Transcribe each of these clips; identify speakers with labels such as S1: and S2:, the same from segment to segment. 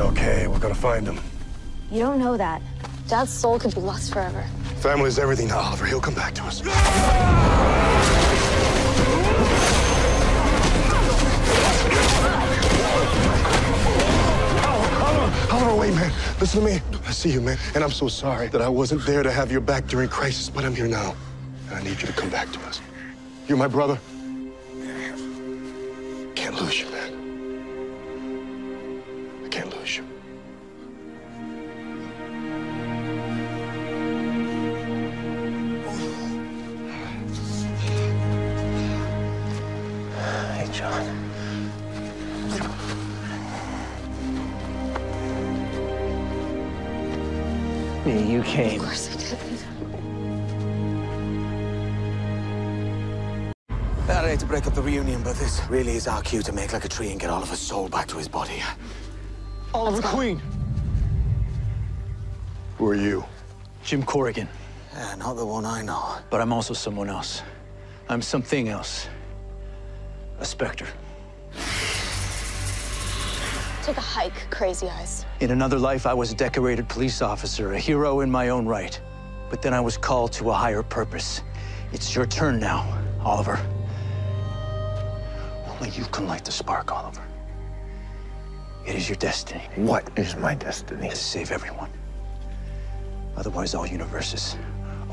S1: okay. We're gonna find him.
S2: You don't know that. Dad's soul could be lost forever.
S1: Family's everything to Oliver. He'll come back to us. Oliver, wait, man. Listen to me. I see you, man. And I'm so sorry that I wasn't there to have your back during crisis, but I'm here now. And I need you to come back to us. You're my brother. Can't lose you, man. I can't lose you.
S3: Hey, John. Yeah, you came.
S2: Of course I did.
S4: I hate to break up the reunion, but this really is our cue to make like a tree and get Oliver's soul back to his body.
S3: Oliver Queen.
S1: Who are you?
S3: Jim Corrigan.
S4: Yeah, not the one I know.
S3: But I'm also someone else. I'm something else. A Spectre.
S2: Take a hike, crazy eyes.
S3: In another life, I was a decorated police officer, a hero in my own right. But then I was called to a higher purpose. It's your turn now, Oliver. Only you can light the spark, Oliver. It is your destiny
S5: What is my destiny?
S3: to save everyone. Otherwise, all universes,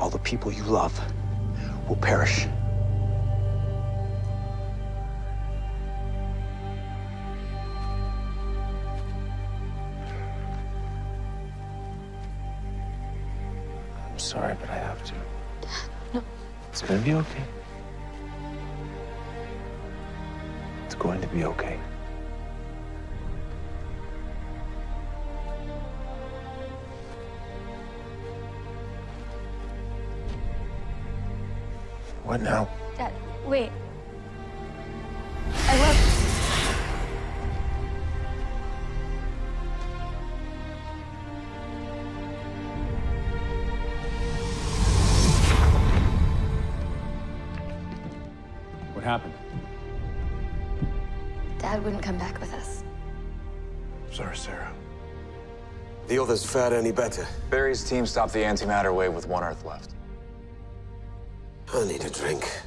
S3: all the people you love, will perish.
S5: I'm sorry, but I have to.
S2: Dad, No.
S5: It's gonna be okay. It's going to be okay. What now?
S2: Dad, wait. I love.
S6: What happened?
S2: Dad wouldn't come back with us.
S1: Sorry, Sara.
S4: The others fared any better.
S7: Barry's team stopped the antimatter wave with one Earth left.
S4: I need a drink.